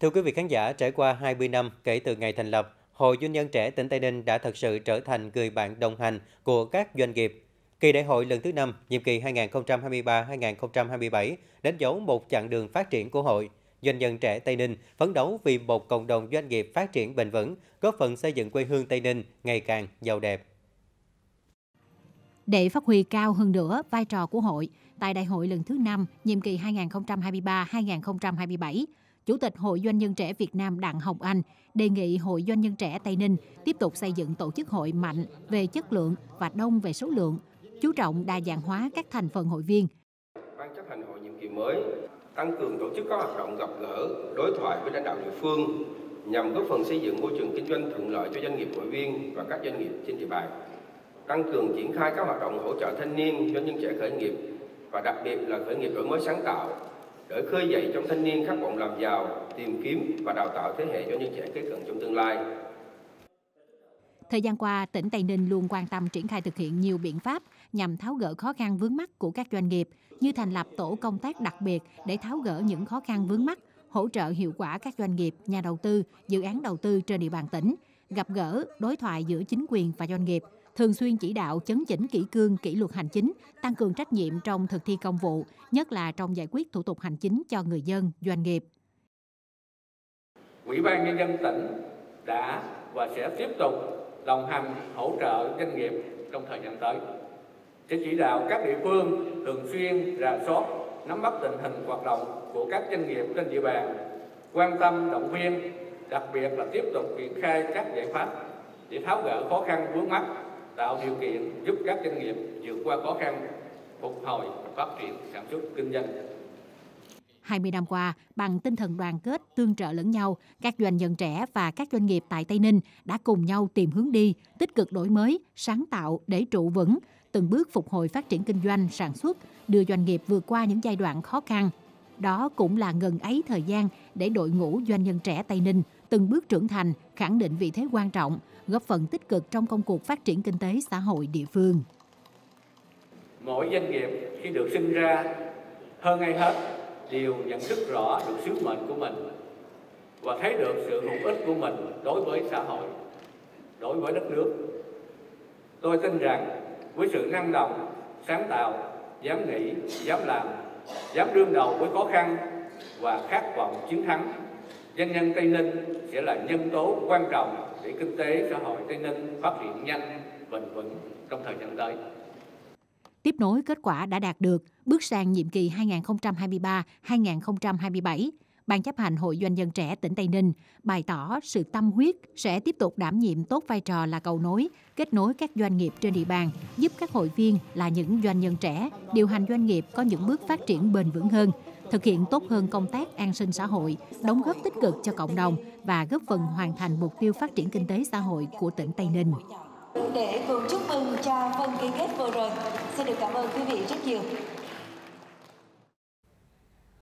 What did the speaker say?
Thưa quý vị khán giả, trải qua 20 năm kể từ ngày thành lập, Hội Doanh nhân trẻ tỉnh Tây Ninh đã thật sự trở thành người bạn đồng hành của các doanh nghiệp. Kỳ đại hội lần thứ 5, nhiệm kỳ 2023-2027 đánh dấu một chặng đường phát triển của hội. Doanh nhân trẻ Tây Ninh phấn đấu vì một cộng đồng doanh nghiệp phát triển bền vững, góp phần xây dựng quê hương Tây Ninh ngày càng giàu đẹp. Để phát huy cao hơn nữa vai trò của hội, tại đại hội lần thứ 5, nhiệm kỳ 2023-2027, Chủ tịch Hội Doanh nhân trẻ Việt Nam Đặng Hồng Anh đề nghị Hội Doanh nhân trẻ Tây Ninh tiếp tục xây dựng tổ chức hội mạnh về chất lượng và đông về số lượng, chú trọng đa dạng hóa các thành phần hội viên. Ban chấp hành hội nhiệm kỳ mới tăng cường tổ chức các hoạt động gặp gỡ, đối thoại với lãnh đạo địa phương nhằm góp phần xây dựng môi trường kinh doanh thuận lợi cho doanh nghiệp hội viên và các doanh nghiệp trên địa bàn. Tăng cường triển khai các hoạt động hỗ trợ thanh niên, doanh nhân trẻ khởi nghiệp và đặc biệt là khởi nghiệp đổi mới sáng tạo để khơi dậy trong thanh niên khát vọng làm giàu, tìm kiếm và đào tạo thế hệ doanh nhân trẻ kế cận trong tương lai. Thời gian qua, tỉnh Tây Ninh luôn quan tâm triển khai thực hiện nhiều biện pháp nhằm tháo gỡ khó khăn vướng mắt của các doanh nghiệp, như thành lập tổ công tác đặc biệt để tháo gỡ những khó khăn vướng mắt, hỗ trợ hiệu quả các doanh nghiệp, nhà đầu tư, dự án đầu tư trên địa bàn tỉnh, gặp gỡ, đối thoại giữa chính quyền và doanh nghiệp, thường xuyên chỉ đạo chấn chỉnh kỷ cương kỷ luật hành chính, tăng cường trách nhiệm trong thực thi công vụ, nhất là trong giải quyết thủ tục hành chính cho người dân, doanh nghiệp. Ủy ban nhân dân tỉnh đã và sẽ tiếp tục đồng hành hỗ trợ doanh nghiệp trong thời gian tới. Sẽ chỉ đạo các địa phương thường xuyên rà soát, nắm bắt tình hình hoạt động của các doanh nghiệp trên địa bàn, quan tâm động viên, đặc biệt là tiếp tục triển khai các giải pháp để tháo gỡ khó khăn vướng mắt tạo điều kiện giúp các doanh nghiệp vượt qua khó khăn, phục hồi, phát triển sản xuất kinh doanh. 20 năm qua, bằng tinh thần đoàn kết, tương trợ lẫn nhau, các doanh nhân trẻ và các doanh nghiệp tại Tây Ninh đã cùng nhau tìm hướng đi, tích cực đổi mới, sáng tạo để trụ vững, từng bước phục hồi phát triển kinh doanh, sản xuất, đưa doanh nghiệp vượt qua những giai đoạn khó khăn. Đó cũng là ngần ấy thời gian để đội ngũ doanh nhân trẻ Tây Ninh từng bước trưởng thành, khẳng định vị thế quan trọng, góp phần tích cực trong công cuộc phát triển kinh tế xã hội địa phương. Mỗi doanh nghiệp khi được sinh ra, hơn ai hết đều nhận thức rõ được sứ mệnh của mình và thấy được sự hữu ích của mình đối với xã hội, đối với đất nước. Tôi tin rằng với sự năng động, sáng tạo, dám nghĩ, dám làm, dám đương đầu với khó khăn và khát vọng chiến thắng, doanh nhân Tây Ninh sẽ là nhân tố quan trọng để kinh tế xã hội Tây Ninh phát triển nhanh, bền vững trong thời gian tới. Tiếp nối kết quả đã đạt được, bước sang nhiệm kỳ 2023-2027, Ban chấp hành Hội Doanh nhân trẻ tỉnh Tây Ninh bày tỏ sự tâm huyết sẽ tiếp tục đảm nhiệm tốt vai trò là cầu nối, kết nối các doanh nghiệp trên địa bàn, giúp các hội viên là những doanh nhân trẻ điều hành doanh nghiệp có những bước phát triển bền vững hơn, thực hiện tốt hơn công tác an sinh xã hội, đóng góp tích cực cho cộng đồng và góp phần hoàn thành mục tiêu phát triển kinh tế xã hội của tỉnh Tây Ninh. Để cùng chúc mừng cho phần ký kết vừa rồi, xin được cảm ơn quý vị rất nhiều.